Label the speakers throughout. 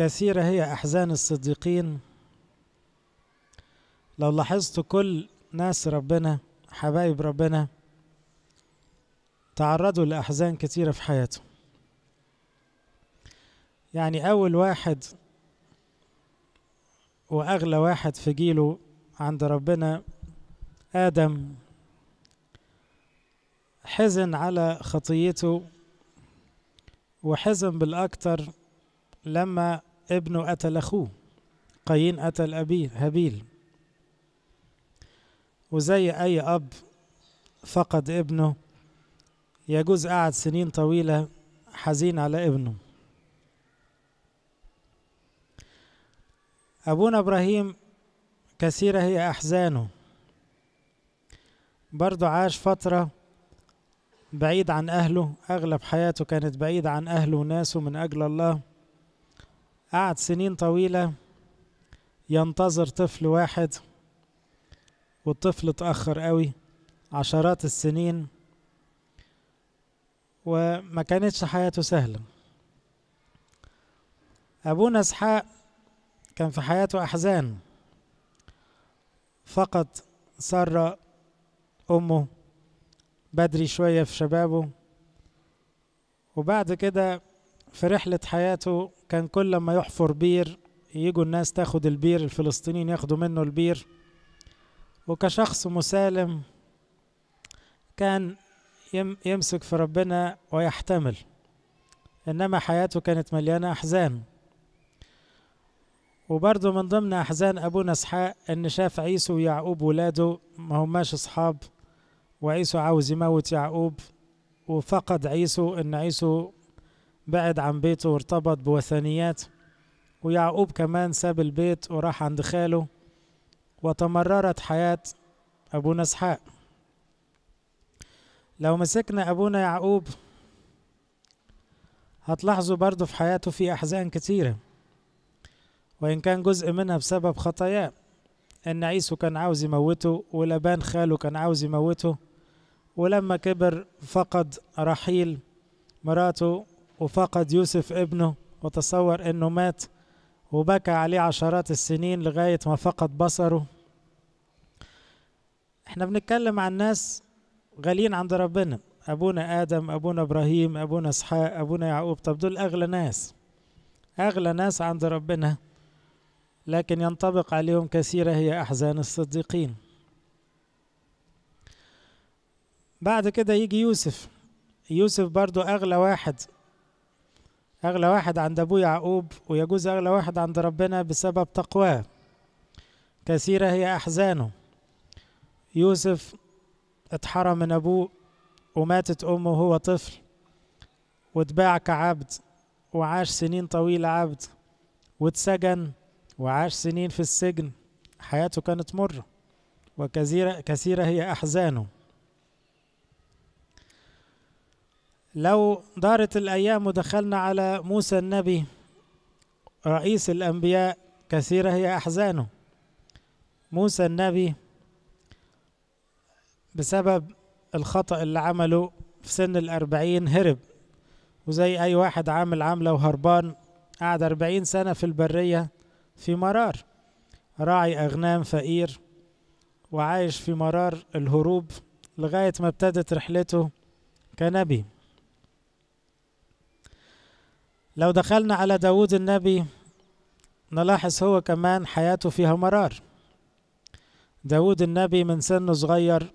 Speaker 1: كثيرة هي أحزان الصديقين. لو لاحظت كل ناس ربنا حبايب ربنا تعرضوا لأحزان كتيرة في حياتهم. يعني أول واحد وأغلى واحد في جيله عند ربنا آدم حزن على خطيته وحزن بالأكتر لما ابنه قتل أخوه قايين قتل أبيه هابيل وزي أي أب فقد ابنه يجوز قعد سنين طويلة حزين على ابنه. أبونا إبراهيم كثيرة هي أحزانه. برضه عاش فترة بعيد عن أهله أغلب حياته كانت بعيدة عن أهله وناسه من أجل الله. قعد سنين طويلة ينتظر طفل واحد والطفل اتأخر قوي عشرات السنين وما كانتش حياته سهلة. أبونا إسحاق كان في حياته أحزان. فقد سر أمه بدري شوية في شبابه وبعد كده في رحلة حياته كان كل ما يحفر بير يجوا الناس تاخد البير الفلسطينيين ياخدوا منه البير. وكشخص مسالم كان يمسك في ربنا ويحتمل. إنما حياته كانت مليانة أحزان. وبرضه من ضمن أحزان أبونا إسحاق إن شاف عيسو ويعقوب ولاده ما هماش أصحاب. وعيسو عاوز يموت يعقوب. وفقد عيسو إن عيسو بعد عن بيته وارتبط بوثنيات ويعقوب كمان ساب البيت وراح عند خاله وتمررت حياة أبونا إسحاق. لو مسكنا أبونا يعقوب هتلاحظوا برضه في حياته في أحزان كتيرة. وإن كان جزء منها بسبب خطاياه إن عيسو كان عاوز يموته ولبان خاله كان عاوز يموته ولما كبر فقد رحيل مراته وفقد يوسف ابنه وتصور إنه مات وبكى عليه عشرات السنين لغاية ما فقد بصره. إحنا بنتكلم عن ناس غاليين عند ربنا. أبونا آدم أبونا إبراهيم أبونا إسحاق أبونا يعقوب. طب دول أغلى ناس. أغلى ناس عند ربنا. لكن ينطبق عليهم كثيرة هي أحزان الصديقين. بعد كده يجي يوسف. يوسف برضو أغلى واحد. أغلى واحد عند أبوه يعقوب ويجوز أغلى واحد عند ربنا بسبب تقواه. كثيرة هي أحزانه. يوسف اتحرم من أبوه وماتت أمه وهو طفل واتباع كعبد وعاش سنين طويلة عبد واتسجن وعاش سنين في السجن. حياته كانت مرة وكثيرة كثيرة هي أحزانه. لو دارت الأيام ودخلنا على موسى النبي رئيس الأنبياء كثيرة هي أحزانه. موسى النبي بسبب الخطأ اللي عمله في سن الأربعين هرب. وزي أي واحد عامل عاملة وهربان قعد أربعين سنة في البرية في مرار. راعي أغنام فقير وعايش في مرار الهروب لغاية ما ابتدت رحلته كنبي. لو دخلنا على داود النبي نلاحظ هو كمان حياته فيها مرار. داود النبي من سنه صغير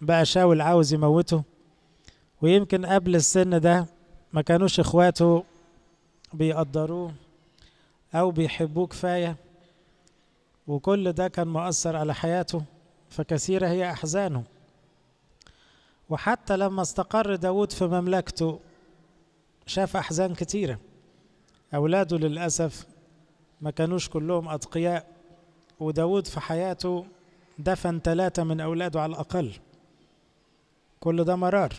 Speaker 1: بقى شاول عاوز يموته ويمكن قبل السن ده ما كانوش إخواته بيقدروه أو بيحبوه كفاية. وكل ده كان مؤثر على حياته فكثيرة هي أحزانه. وحتى لما استقر داود في مملكته شاف أحزان كتيرة. أولاده للأسف ما كانوش كلهم أتقياء وداود في حياته دفن ثلاثة من أولاده على الأقل. كل ده مرار.